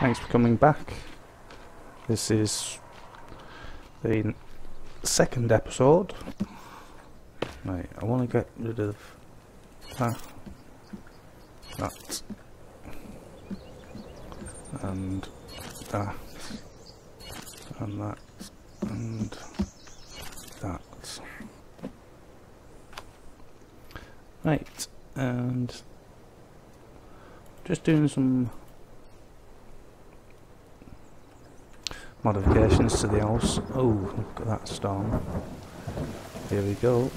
Thanks for coming back. This is the second episode. Right, I want to get rid of that, that, and that, and that, and that. Right, and just doing some modifications to the house. Oh, look at that storm. Here we go.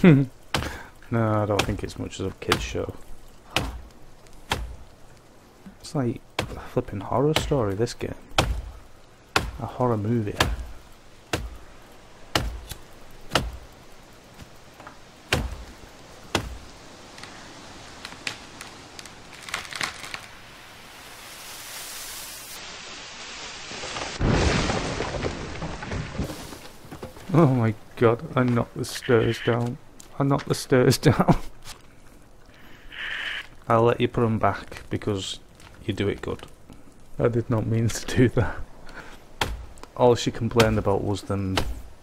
no, I don't think it's much of a kids show. It's like a flipping horror story, this game. A horror movie. Oh my god, I knocked the stairs down. I knocked the stairs down. I'll let you put them back because you do it good. I did not mean to do that. All she complained about was the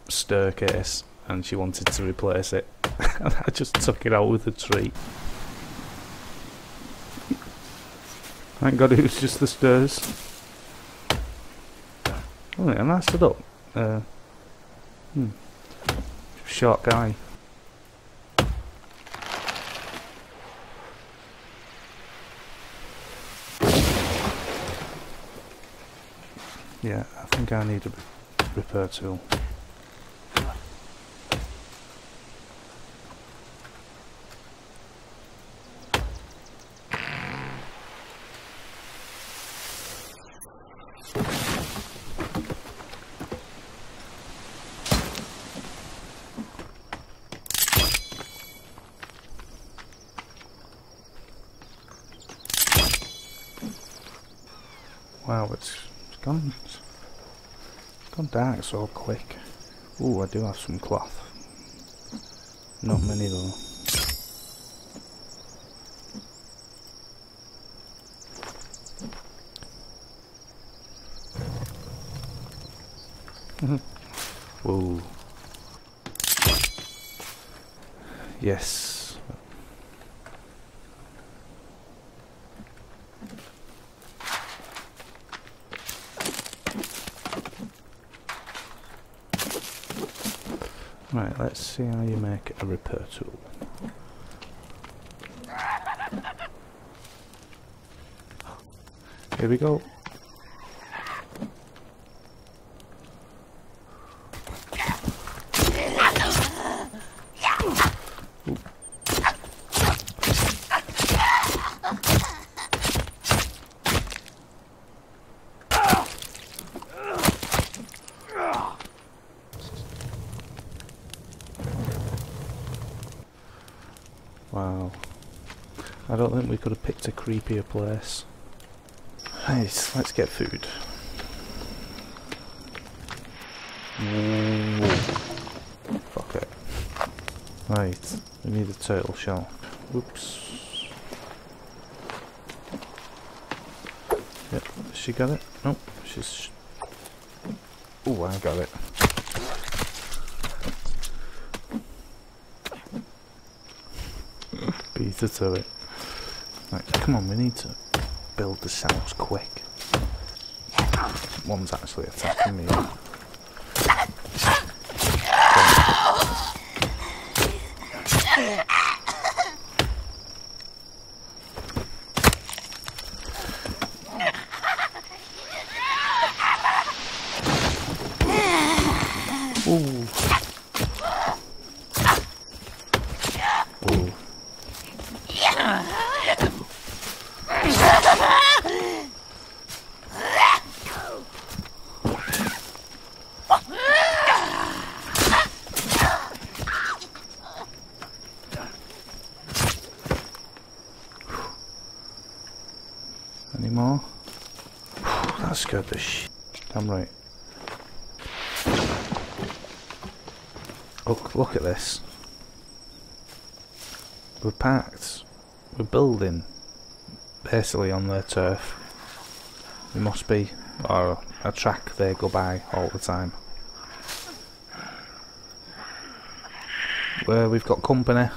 staircase and she wanted to replace it. I just took it out with a tree. Thank god it was just the stairs. Oh, yeah, and I stood up. Uh, hmm. Short guy. Yeah, I think I need a repair tool. Wow, it's, it's gone it's gone dark so quick. Ooh, I do have some cloth. Not many though. Mm-hmm. Whoa. Yes. Right, let's see how you make a repair tool. Here we go. Wow. I don't think we could have picked a creepier place. Right, let's get food. Ooh. Fuck it. Right, we need a turtle shell. Whoops. Yep, she got it? Nope, she's... Oh, I got it. Beat her to it. Right, come on, we need to build the house quick. One's actually attacking me. Ooh. Ooh. more? that scared the shit. I'm right. Look, look at this. We're packed. We're building basically on their turf. We must be, or a track they go by all the time. Where we've got company.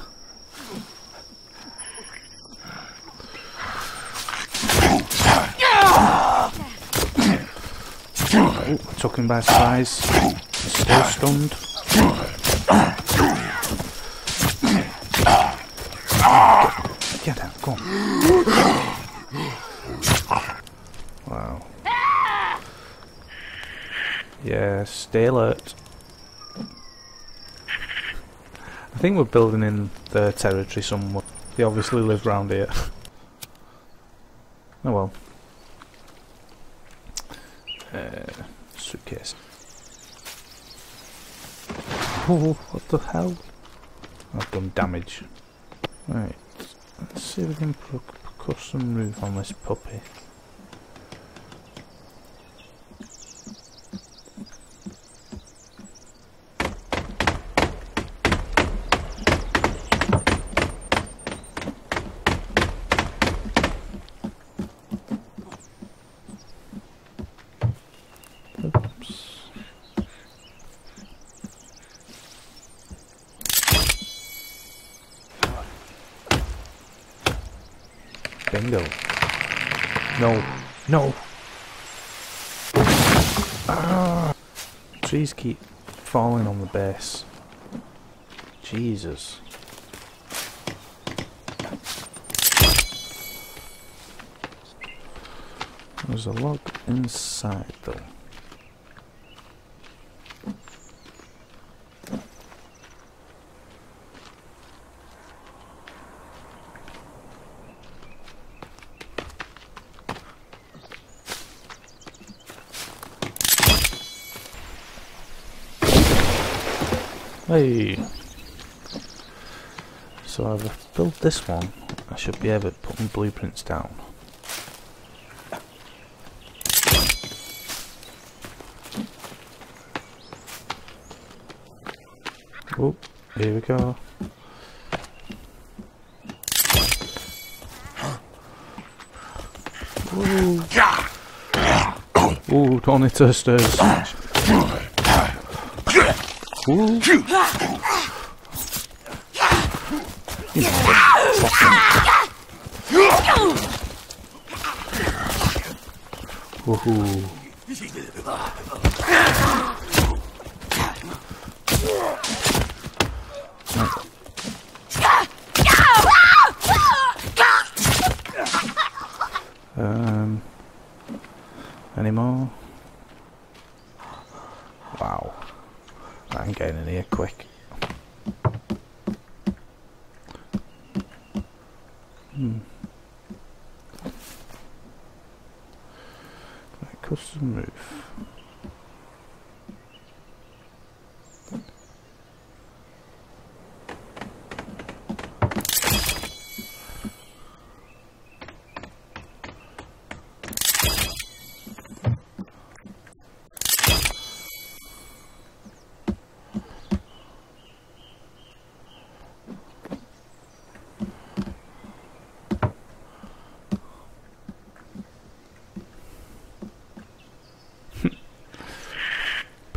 Oh, took him by surprise. Still stunned. On. Wow. Yeah, stay alert. I think we're building in their territory somewhere. They obviously live round here. oh well. Uh, suitcase. Oh, what the hell? I've done damage. Right, let's see if we can put a custom roof on this puppy. Bingo. No. No. Ah. Trees keep falling on the base. Jesus. There's a log inside though. Hey. So I've built this one. I should be able to put my blueprints down. Oh, here we go. Ooh. Ooh, don't hit her stairs. Ooh. Woohoo. Um, more? Wow. I'm getting in here quick. Hmm. Right, custom roof.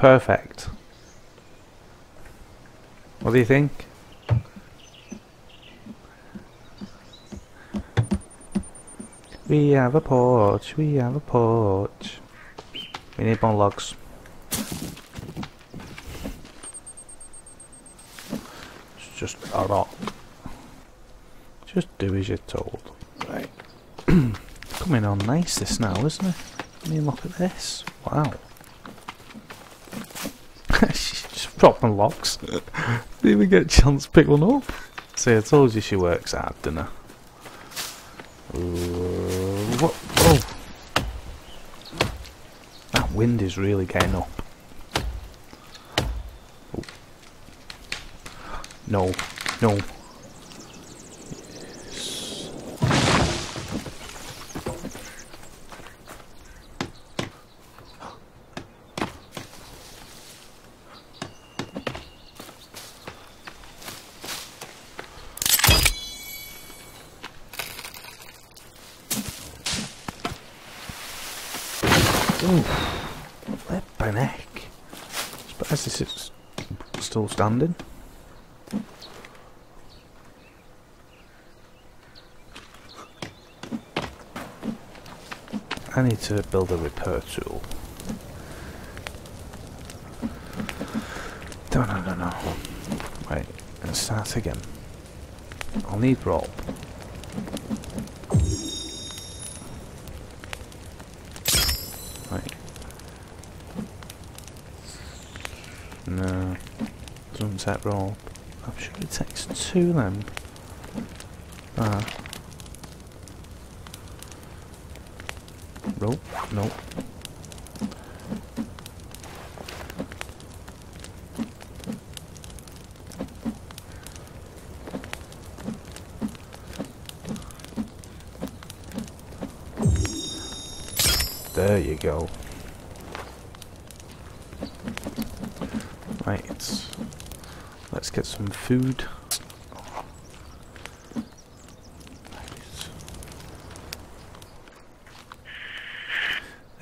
Perfect. What do you think? We have a porch, we have a porch. We need more logs. It's just a rock. Just do as you're told. Right. Coming on nice this now, isn't it? I mean, look at this. Wow. just drop locks. Didn't even get a chance to pick one up. See, I told you she works hard, didn't I? Ooh, uh, what? Oh! That wind is really getting up. Oh. No, no. Yes. Ooh, flipping heck. Surprised this is still standing. I need to build a repair tool. No, no, no, no. Right, let's start again. I'll need rope. Right. No. Doesn't rope. I'm sure it takes two then. Ah. Rope? Nope. There you go. Right, let's get some food.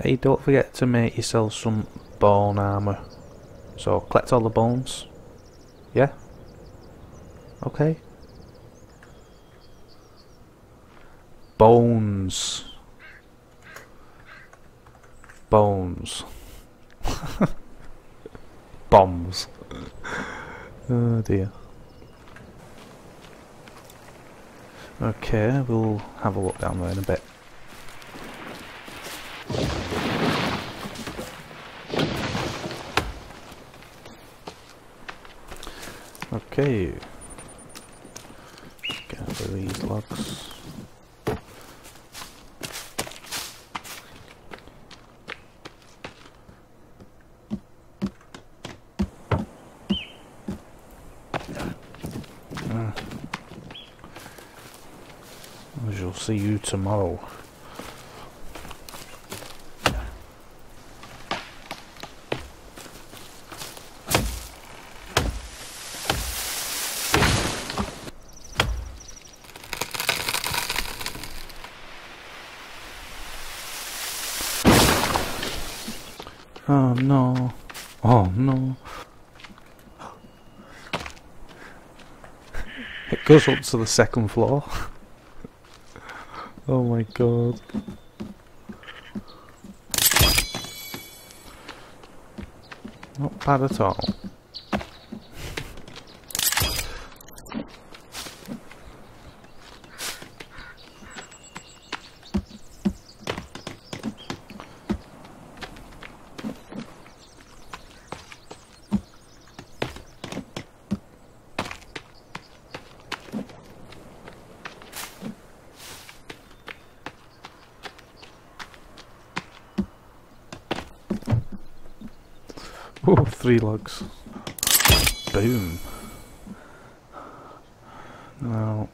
Hey, don't forget to make yourself some bone armour. So, collect all the bones. Yeah? Okay. Bones. Bones. Bombs. Oh dear. Okay, we'll have a look down there in a bit. Okay. Gather these logs. Uh, I shall see you tomorrow. Oh no. Oh no. It goes up to the second floor. oh my god. Not bad at all. Three logs. Boom. Now,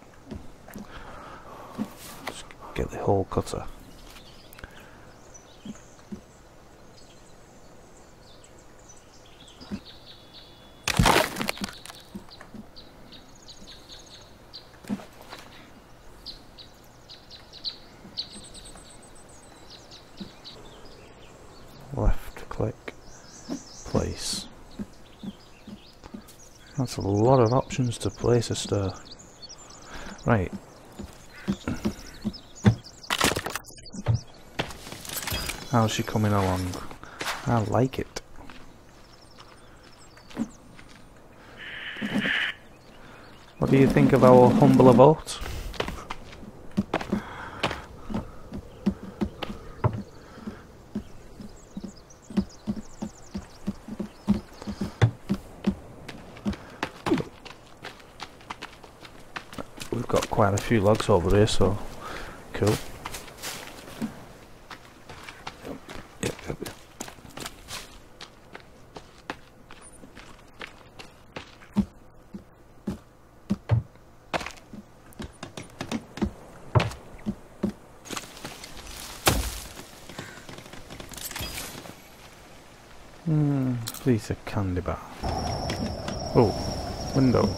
let's get the hole cutter. Left click place. That's a lot of options to place a stir. Right. How's she coming along? I like it. What do you think of our humble vote? We've got quite a few logs over here, so cool. Yep, yep, yep. Hmm, these are candy bar. Oh, window.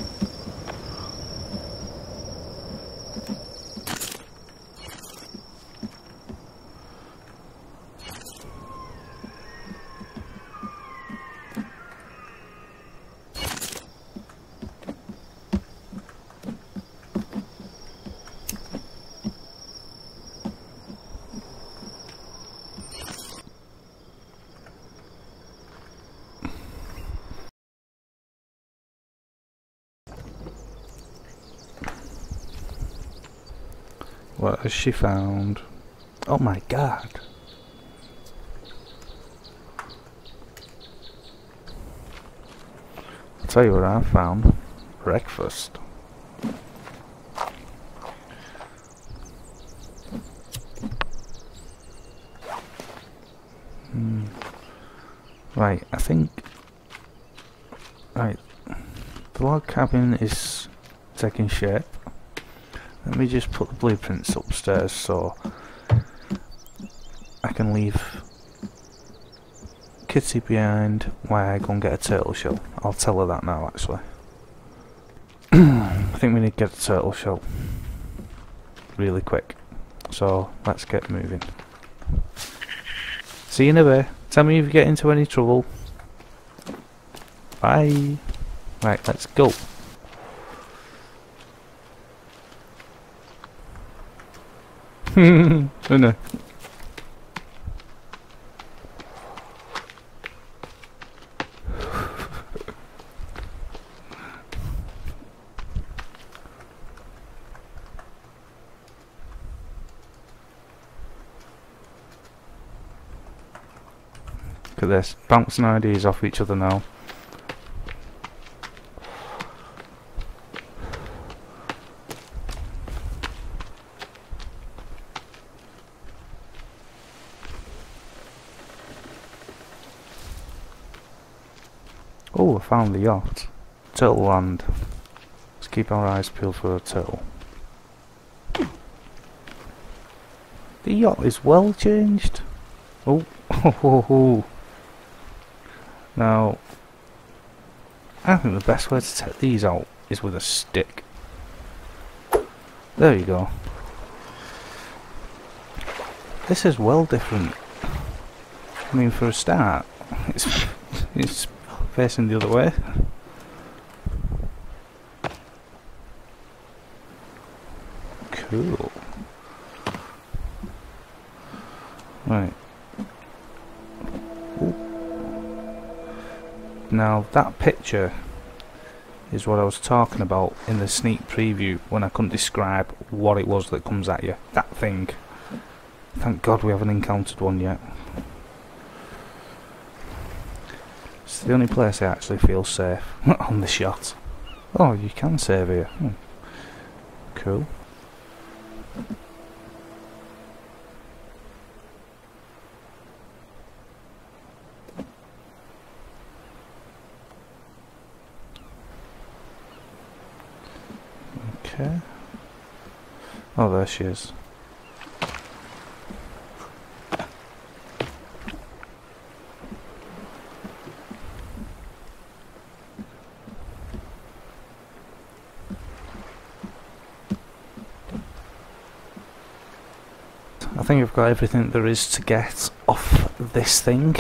What has she found? Oh my god. I'll tell you what I found. Breakfast. Hmm. Right, I think... Right. The log cabin is taking shape. Let me just put the blueprints upstairs so I can leave Kitty behind while I go and get a turtle shell. I'll tell her that now actually. I think we need to get a turtle shell really quick. So let's get moving. See you in a bit. Tell me if you get into any trouble. Bye. Right, let's go. oh no. Look at this, bouncing ideas off each other now. The yacht. Turtle Land. Let's keep our eyes peeled for a turtle. The yacht is well changed. Oh. Now, I think the best way to take these out is with a stick. There you go. This is well different. I mean, for a start, it's it's facing the other way. Cool. Right. Ooh. Now that picture is what I was talking about in the sneak preview when I couldn't describe what it was that comes at you. That thing. Thank God we haven't encountered one yet. It's the only place I actually feel safe on the shot. Oh, you can save here. Hmm. Cool. Okay. Oh, there she is. Think I've got everything there is to get off this thing.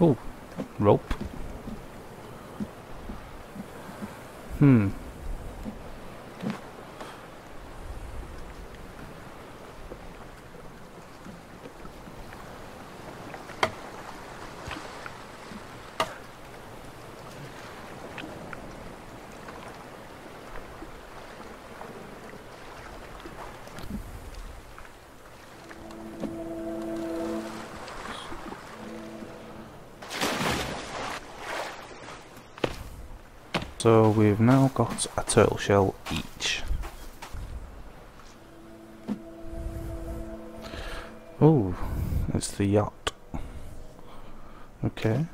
Oh, rope. Hmm. So we've now got a turtle shell each. Oh, it's the yacht. Okay.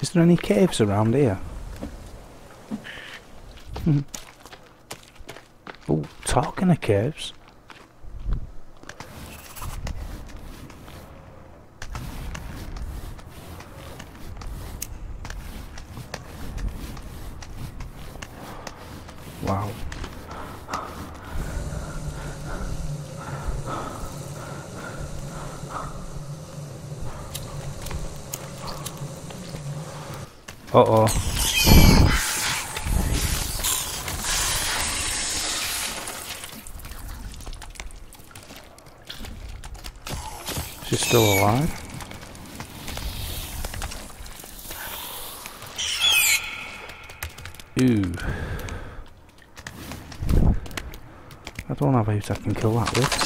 Is there any caves around here? oh, talking of caves. Wow. Uh oh. She's still alive? Ooh. I don't have out I can kill that with.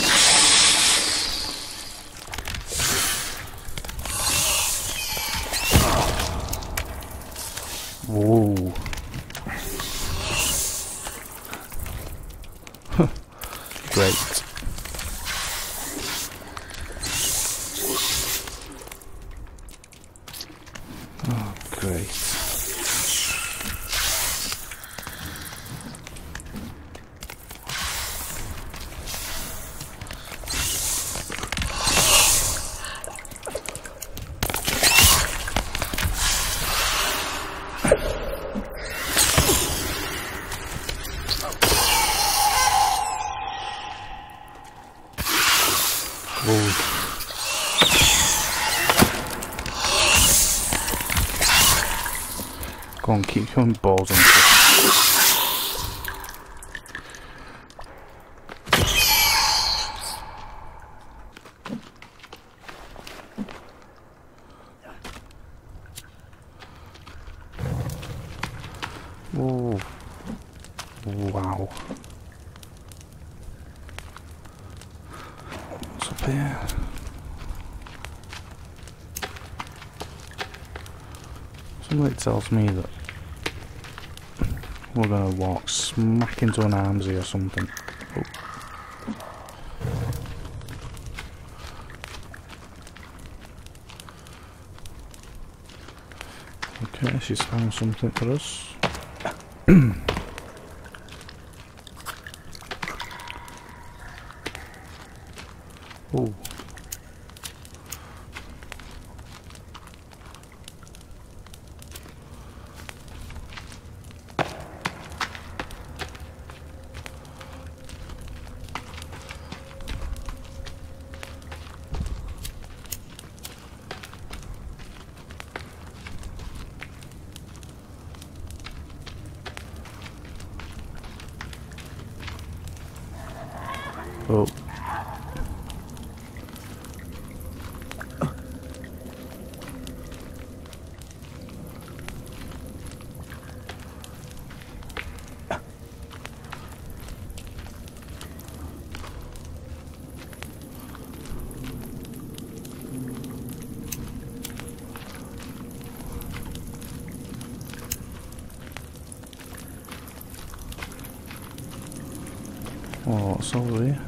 Whoa. Great. Oh, great. Whoa. Go on, keep going balls into it. Oh, wow. What's up here? Somebody tells me that we're gonna walk smack into an armsy or something. Oh. Okay, she's found something for us. oh. Oh. Oh, what's